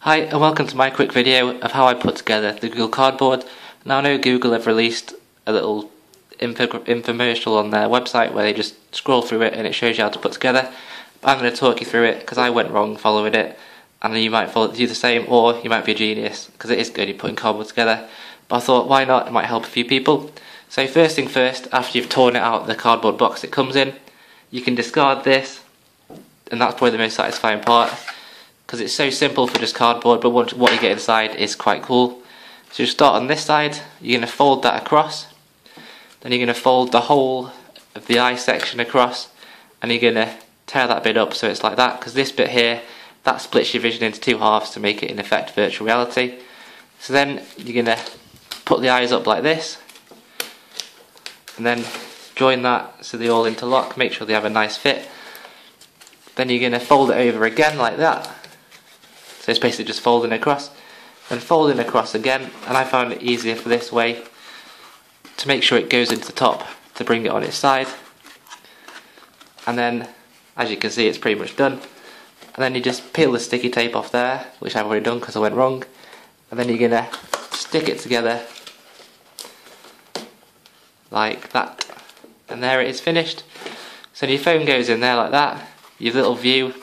Hi and welcome to my quick video of how I put together the Google Cardboard. Now I know Google have released a little info infomercial on their website where they just scroll through it and it shows you how to put together. But I'm going to talk you through it because I went wrong following it and you might follow, do the same or you might be a genius because it is good at putting cardboard together. But I thought why not, it might help a few people. So first thing first, after you've torn it out the cardboard box it comes in, you can discard this and that's probably the most satisfying part because it's so simple for just cardboard but what, what you get inside is quite cool. So you start on this side, you're going to fold that across, then you're going to fold the whole of the eye section across and you're going to tear that bit up so it's like that because this bit here that splits your vision into two halves to make it in effect virtual reality. So then you're going to put the eyes up like this and then join that so they all interlock, make sure they have a nice fit. Then you're going to fold it over again like that. So it's basically just folding across. and folding across again, and I found it easier for this way to make sure it goes into the top to bring it on its side. And then, as you can see, it's pretty much done. And then you just peel the sticky tape off there, which I've already done because I went wrong. And then you're going to stick it together like that. And there it is finished. So your phone goes in there like that. Your little view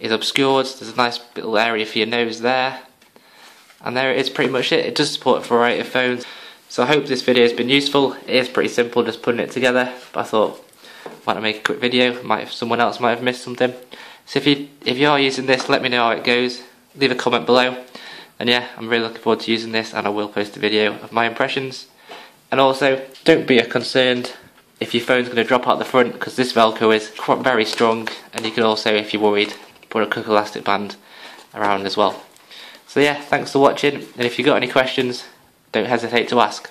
is obscured. There's a nice little area for your nose there. And there it is pretty much it. It does support a variety of phones. So I hope this video has been useful. It is pretty simple just putting it together. But I thought, why not make a quick video? Might someone else might have missed something. So if you if you are using this, let me know how it goes. Leave a comment below. And yeah, I'm really looking forward to using this and I will post a video of my impressions. And also, don't be concerned if your phone's going to drop out the front because this Velcro is very strong and you can also, if you're worried, put a quick elastic band around as well. So yeah, thanks for watching and if you've got any questions, don't hesitate to ask.